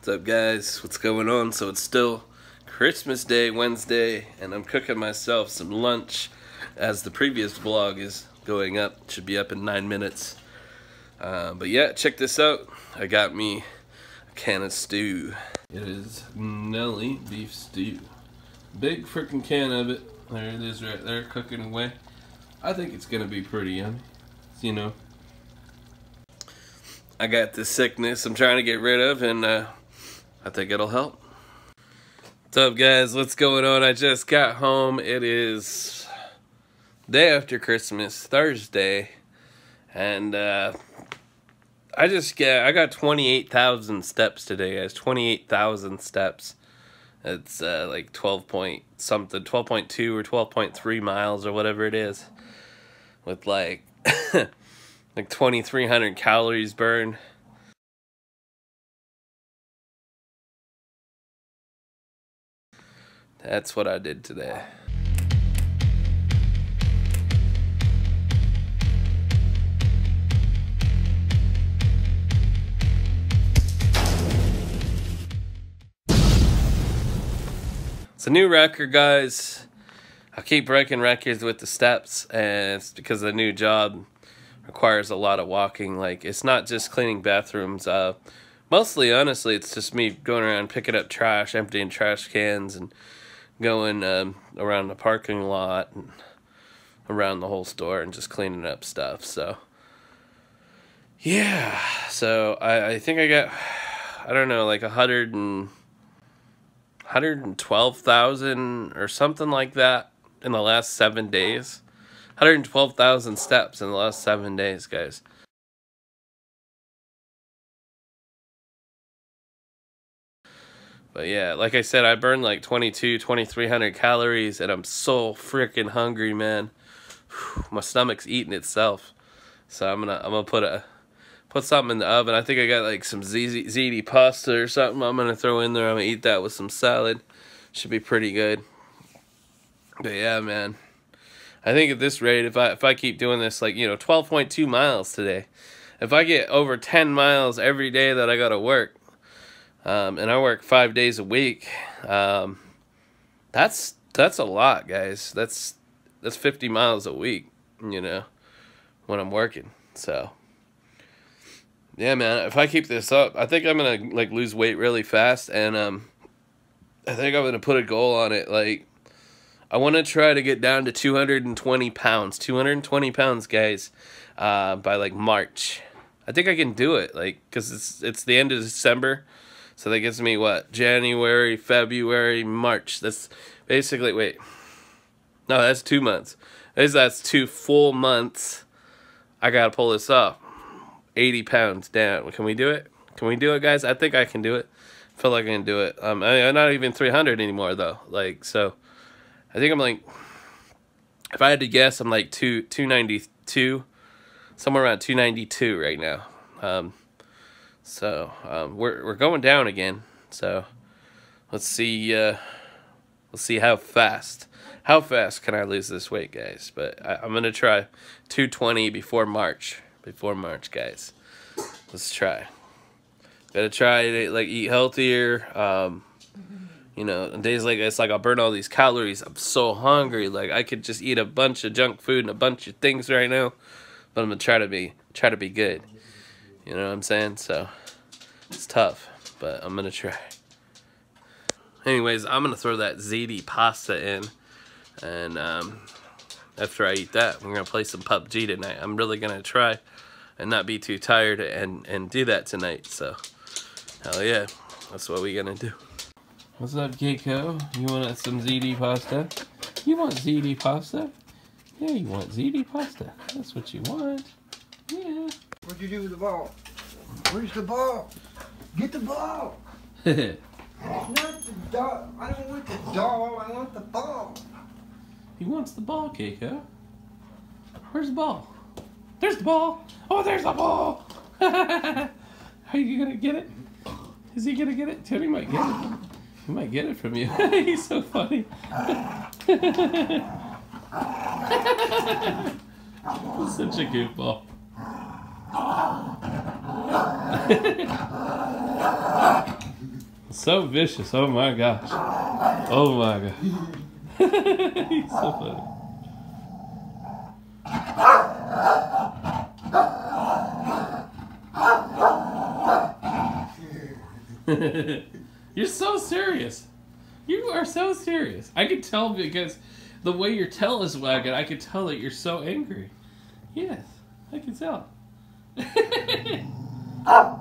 What's up guys? What's going on? So it's still Christmas Day, Wednesday, and I'm cooking myself some lunch as the previous vlog is going up. Should be up in nine minutes. Uh, but yeah, check this out. I got me a can of stew. It is Nelly beef stew. Big freaking can of it. There it is right there, cooking away. I think it's gonna be pretty yummy. You know. I got this sickness I'm trying to get rid of, and uh, I think it'll help. What's up, guys? What's going on? I just got home. It is day after Christmas, Thursday, and uh, I just get I got twenty eight thousand steps today, guys. Twenty eight thousand steps. It's uh, like twelve point something, twelve point two or twelve point three miles or whatever it is, with like like twenty three hundred calories burned. That's what I did today. It's a new record, guys. I keep breaking records with the steps, and it's because the new job requires a lot of walking. Like, it's not just cleaning bathrooms. Uh, mostly, honestly, it's just me going around picking up trash, emptying trash cans, and going um, around the parking lot and around the whole store and just cleaning up stuff. So, yeah. So, I, I think I got, I don't know, like a hundred and 112,000 or something like that in the last seven days. 112,000 steps in the last seven days, guys. But yeah, like I said, I burned like 22, 2300 calories and I'm so freaking hungry, man. My stomach's eating itself. So I'm gonna I'm gonna put a put something in the oven. I think I got like some ziti pasta or something I'm gonna throw in there. I'm gonna eat that with some salad. Should be pretty good. But yeah, man. I think at this rate, if I if I keep doing this, like you know, 12.2 miles today, if I get over 10 miles every day that I gotta work, um, and I work five days a week, um, that's that's a lot, guys. That's that's 50 miles a week, you know, when I'm working. So yeah, man, if I keep this up, I think I'm gonna like lose weight really fast, and um, I think I'm gonna put a goal on it. Like, I want to try to get down to 220 pounds, 220 pounds, guys, uh, by like March. I think I can do it, like, cause it's it's the end of December, so that gives me what January, February, March. That's basically wait, no, that's two months. That's that's two full months. I gotta pull this off. 80 pounds down. Can we do it? Can we do it, guys? I think I can do it. I feel like I can do it. Um, I, am not even 300 anymore, though. Like, so, I think I'm like, if I had to guess, I'm like two 292, somewhere around 292 right now. Um, so, um, we're, we're going down again. So, let's see, uh, let's see how fast, how fast can I lose this weight, guys? But I, I'm going to try 220 before March before March, guys. Let's try. Gotta try to like eat healthier. Um, you know, days like this, like I'll burn all these calories. I'm so hungry. Like I could just eat a bunch of junk food and a bunch of things right now, but I'm gonna try to be try to be good. You know what I'm saying? So it's tough, but I'm gonna try. Anyways, I'm gonna throw that ziti pasta in, and um, after I eat that, we're gonna play some PUBG tonight. I'm really gonna try and not be too tired and and do that tonight. So, hell yeah, that's what we gonna do. What's up, Keiko? You want some ziti pasta? You want ziti pasta? Yeah, you want ziti pasta. That's what you want. Yeah. What'd you do with the ball? Where's the ball? Get the ball. Not the doll. I don't want the doll. I want the ball. He wants the ball, Keiko. Where's the ball? There's the ball. Oh, there's the ball. Are you gonna get it? Is he gonna get it? Tony might get it. He might get it from you. He's so funny. He's such a goofball. So vicious. Oh my gosh. Oh my god. He's so funny. You're so serious. You are so serious. I could tell because the way your tail is wagging, I could tell that you're so angry. Yes, I can tell. So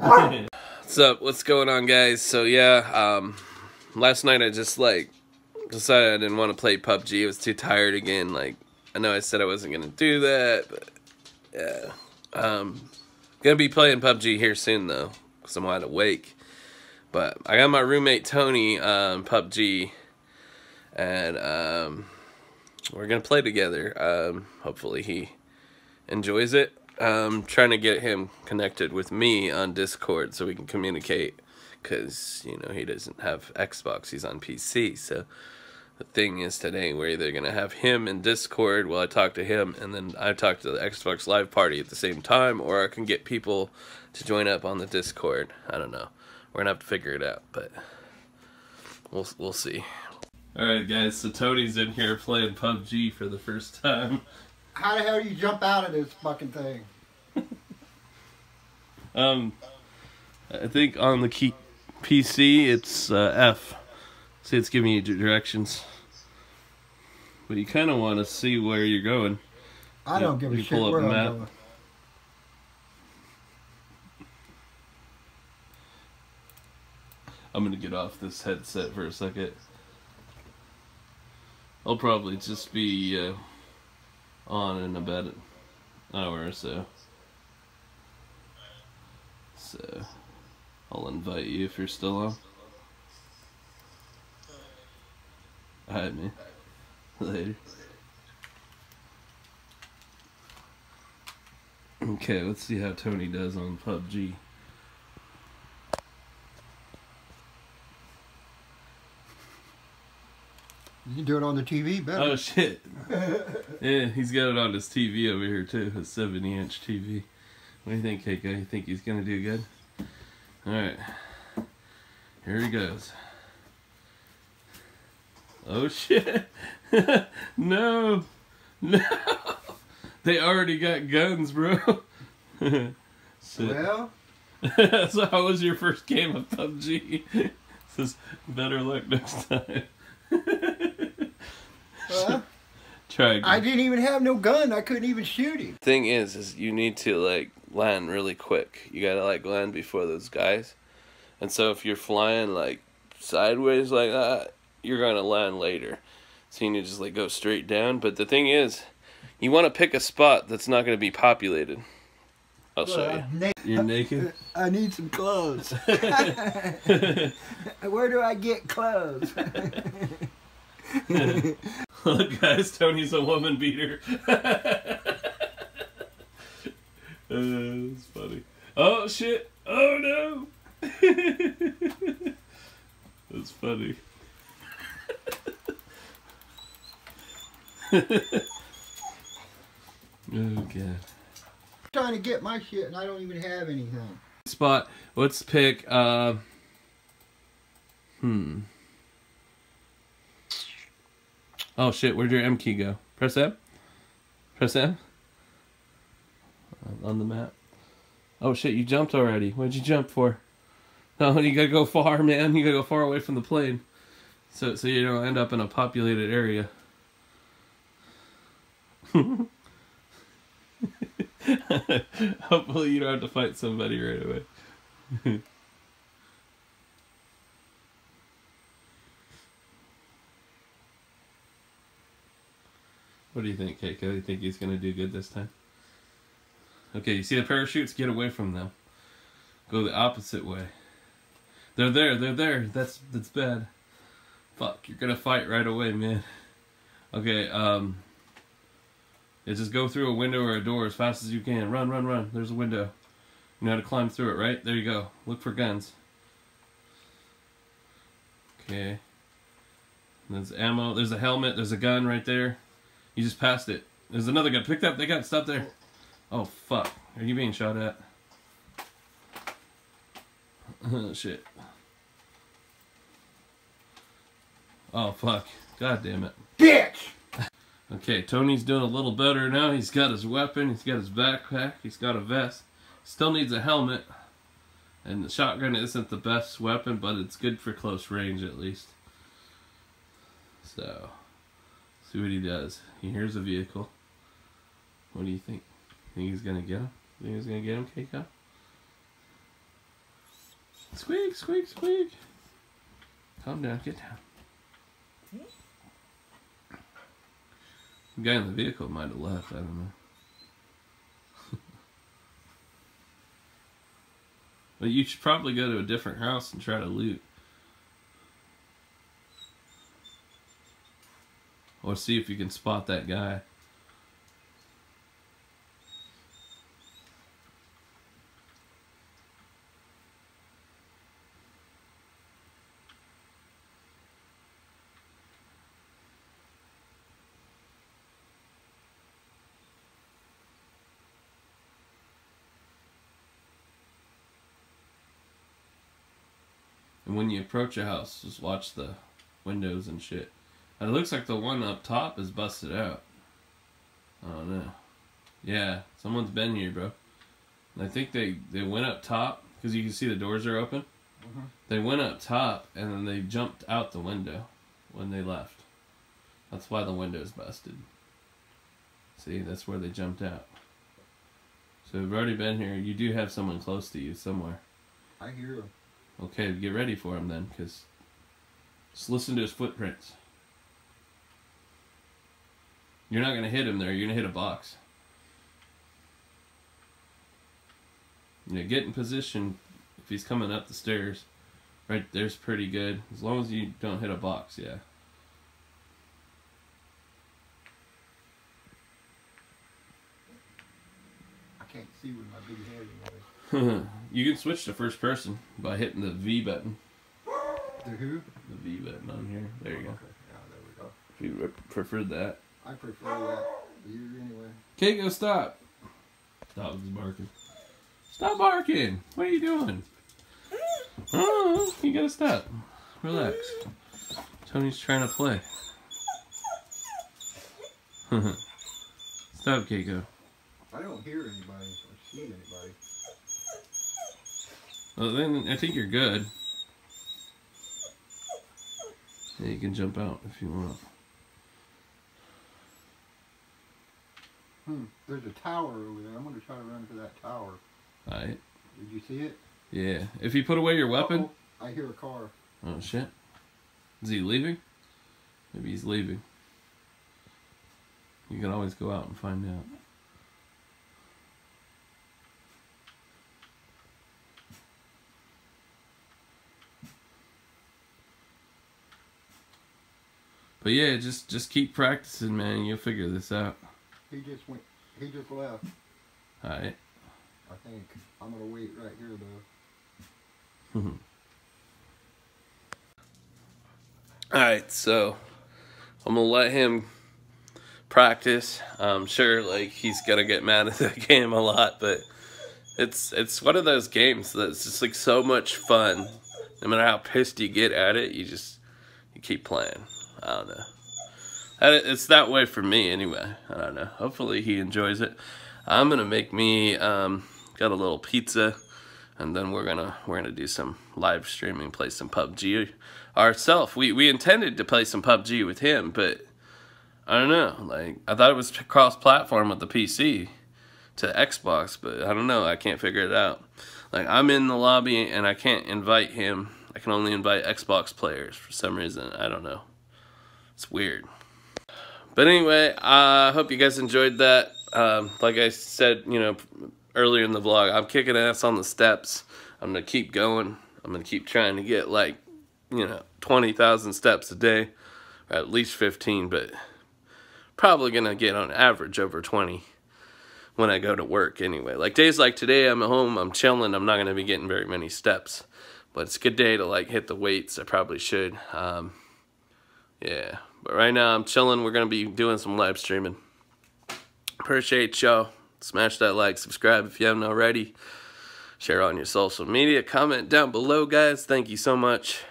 funny. What's up? What's going on, guys? So yeah, um, last night I just like decided I didn't want to play PUBG. I was too tired again. Like I know I said I wasn't gonna do that, but yeah, um, gonna be playing PUBG here soon though, cause I'm wide awake. But I got my roommate Tony on PUBG, and um, we're gonna play together. Um, hopefully he enjoys it. Um, trying to get him connected with me on Discord so we can communicate, cause you know he doesn't have Xbox, he's on PC. So the thing is today we're either gonna have him in Discord while I talk to him, and then I talk to the Xbox Live Party at the same time, or I can get people to join up on the Discord. I don't know. We're gonna have to figure it out, but we'll we'll see. All right, guys. So Tony's in here playing PUBG for the first time. How the hell do you jump out of this fucking thing? Um, I think on the key PC it's uh, F. See, it's giving you directions, but you kind of want to see where you're going. I don't give a shit where I'm going. I'm gonna get off this headset for a second. I'll probably just be uh, on in about an hour or so. So, I'll invite you if you're still on. Alright, man. Later. Okay, let's see how Tony does on PUBG. You do it on the TV better. Oh shit. yeah, he's got it on his TV over here too, His 70 inch TV. What do you think, Keiko? You think he's gonna do good? Alright. Here he goes. Oh shit. no. No. They already got guns, bro. Well, so how was your first game of PUBG? Says better luck next time. Well, Try again. I didn't even have no gun. I couldn't even shoot him. thing is is you need to like land really quick you gotta like land before those guys and so if you're flying like sideways like that you're gonna land later so you need to just like go straight down but the thing is you want to pick a spot that's not gonna be populated i'll show you na- you're naked I need some clothes. Where do I get clothes? look guys tony's a woman beater. Uh, that's funny. Oh shit. Oh no. That's funny. Oh god. Trying to get my shit and I don't even have anything. spot. Let's pick uh hmm oh shit. Where'd your m key go? Press m? Press m? On the map. Oh shit. You jumped already. What'd you jump for? No oh, you gotta go far man. You gotta go far away from the plane. So so you don't end up in a populated area. Hopefully you don't have to fight somebody right away What do you think, Keiko? You think he's gonna do good this time? Okay, you see the parachutes? Get away from them. Go the opposite way. They're there, they're there. That's that's bad. Fuck, you're gonna fight right away, man. Okay, um yeah, just go through a window or a door as fast as you can. Run, run, run. There's a window. You know how to climb through it, right? There you go. Look for guns. Okay. There's ammo. There's a helmet. There's a gun right there. You just passed it. There's another guy. Pick that. They got stop there. Oh fuck! Are you being shot at? Oh shit. Oh fuck! God damn it! Bitch! Okay, Tony's doing a little better now. He's got his weapon. He's got his backpack. He's got a vest. Still needs a helmet. And the shotgun isn't the best weapon, but it's good for close range at least. So, see what he does. He hears a vehicle. What do you think? Think he's gonna get him? Think he's gonna get him, Keiko? Squeak, squeak, squeak. Calm down, get down. The guy in the vehicle might have left, I don't know. but you should probably go to a different house and try to loot. Or see if you can spot that guy. And when you approach a house, just watch the windows and shit. It looks like the one up top is busted out. I don't know. Yeah, someone's been here, bro. And I think they, they went up top, because you can see the doors are open. Mhm. They went up top, and then they jumped out the window when they left. That's why the window's busted. See, that's where they jumped out. So we've already been here. You do have someone close to you somewhere. I hear him. Okay, get ready for him then, because just listen to his footprints. You're not gonna hit him there. You're gonna hit a box. Yeah, get in position if he's coming up the stairs. Right there's pretty good. As long as you don't hit a box, yeah. I can't see with my big head. anyway. you can switch to first person by hitting the V button. The who? The V button on here. There you go. Okay, yeah, there we go. If you re- preferred that. I prefer that. You anyway. Keiko, stop. Dog's barking. Stop barking. What are you doing? Mm. Oh, you gotta stop. Relax. Tony's trying to play. stop, Keiko. I don't hear anybody or see anybody. Well, then I think you're good. Yeah, you can jump out if you want. Hmm. There's a tower over there. I'm gonna try to run to that tower. Alright. Did you see it? Yeah. If you put away your weapon. Uh-oh, I hear a car. Oh shit. Is he leaving? Maybe he's leaving. You can always go out and find out. But yeah, just just keep practicing, man. You'll figure this out. He just went. He just left. All right. I think. I'm gonna wait right here though. All right, so I'm gonna let him practice. I'm sure, like he's gonna get mad at the game a lot, but it's it's one of those games that's just like so much fun. No matter how pissed you get at it, you just you keep playing. I don't know. It's that way for me anyway. I don't know. Hopefully he enjoys it. I'm gonna make me um, got a little pizza, and then we're gonna we're gonna do some live streaming, play some PUBG ourselves. We we intended to play some PUBG with him, but I don't know. Like I thought it was cross platform with the PC to Xbox, but I don't know. I can't figure it out. Like I'm in the lobby and I can't invite him. I can only invite Xbox players for some reason. I don't know. It's weird. But anyway, I hope you guys enjoyed that. Um, like I said, you know, earlier in the vlog, I'm kicking ass on the steps. I'm gonna keep going. I'm gonna keep trying to get like, you know, 20,000 steps a day, or at least 15, but probably gonna get on average over 20 when I go to work anyway. Like days like today, I'm at home, I'm chilling, I'm not gonna be getting very many steps. But it's a good day to like hit the weights. I probably should. Um, yeah. But right now I'm chilling. We're gonna be doing some live streaming. Appreciate y'all. Smash that like, subscribe if you haven't already. Share on your social media. Comment down below, guys. Thank you so much.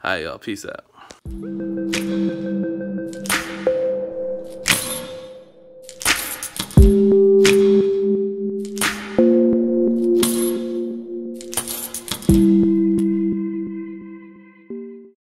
Hi, y'all. Peace out.